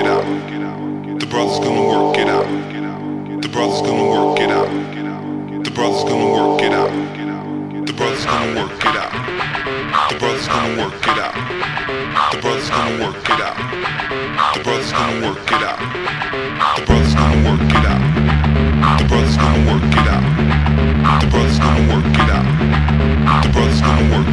it out. The brother's gonna work it out. The brother's gonna work it out. The brother's gonna work it out. The brother's gonna work it out. The brother's gonna work it out. The brother's gonna work it out. The brother's gonna work it out. The brother's gonna work it out. The brother's gonna work it out. The brother's gonna work it out. The brother's gonna work it out.